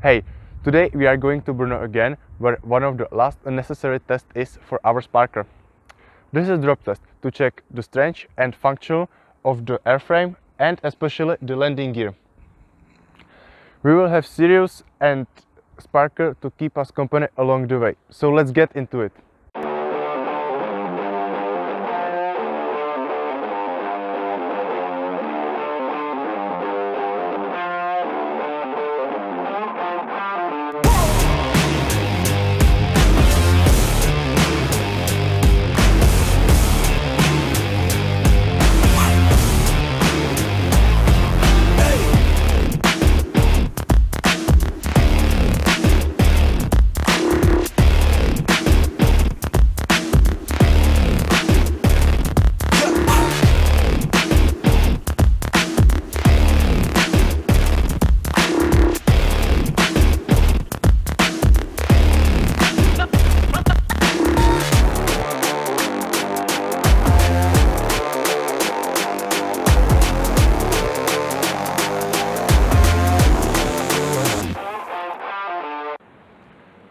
Hey, today we are going to Brno again, where one of the last unnecessary tests is for our Sparker. This is drop test to check the strength and function of the airframe and especially the landing gear. We will have Sirius and Sparker to keep us company along the way, so let's get into it.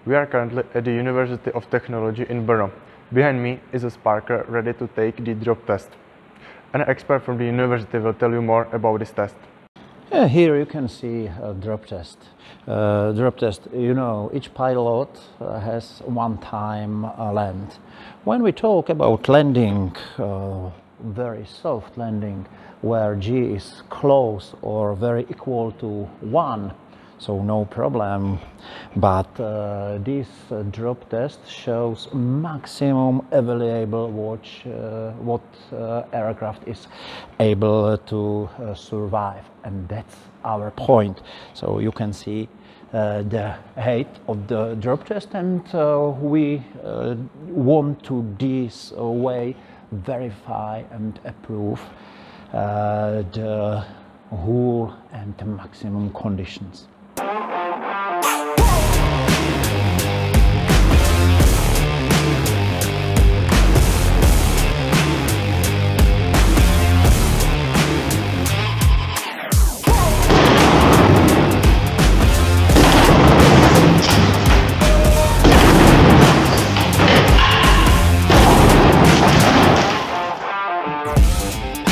We are currently at the University of Technology in Brno. Behind me is a Sparker ready to take the drop test. An expert from the university will tell you more about this test. Yeah, here you can see a drop test. Uh, drop test, you know, each pilot uh, has one time uh, land. When we talk about landing, uh, very soft landing, where G is close or very equal to 1, so no problem. But uh, this uh, drop test shows maximum available watch uh, what uh, aircraft is able to uh, survive, and that's our point. So you can see. Uh, the height of the drop test and we want to this way verify and approve the whole and the maximum conditions. Bye.